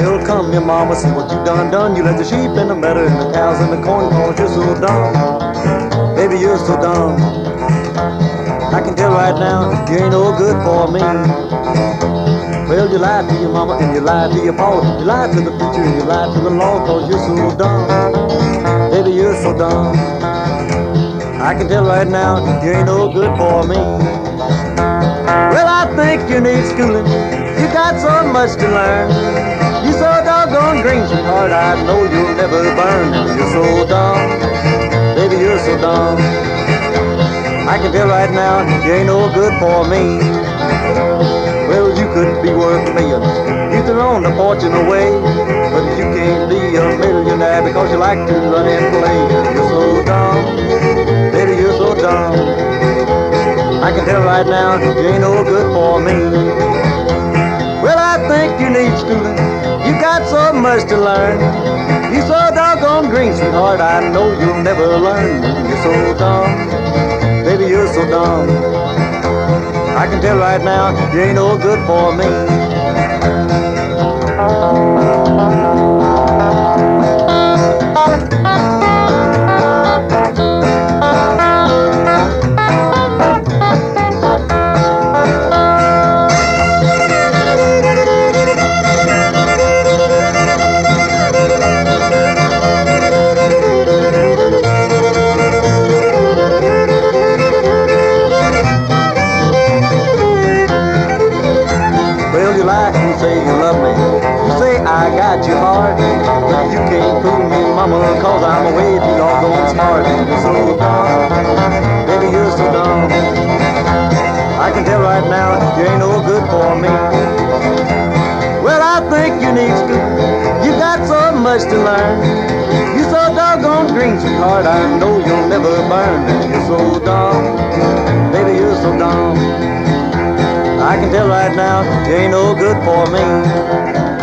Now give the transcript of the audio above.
come Your mama, see what you done done. You left the sheep in the meadow and the cows in the corn, you're so dumb. Baby, you're so dumb. I can tell right now, you ain't no good for me. Well, you lied to your mama and you lied to your pa. You lied to the preacher and you lied to the law, cause you're so dumb. Baby, you're so dumb. I can tell right now, you ain't no good for me. Well, I think you need schooling. Got so much to learn. You're so doggone green, sweetheart. I know you'll never burn. You're so dumb, baby. You're so dumb. I can tell right now you ain't no good for me. Well, you could be worth a million. You thrown a fortune away, but you can't be a millionaire because you like to run and play. You're so dumb, baby. You're so dumb. I can tell right now you ain't no good for me. You need schooling. You got so much to learn. You so doggone green, sweetheart. I know you'll never learn. You're so dumb, baby. You're so dumb. I can tell right now you ain't no good for me. And say you love me. You say I got your heart. But you can't fool me, mama, cause I'm way too doggone smart. You're so dumb. Baby, you're so dumb. I can tell right now you ain't no good for me. Well, I think you need school. You got so much to learn. You're so doggone green, sweetheart. I know you'll never burn. You're so dumb. Tell right now you ain't no good for me.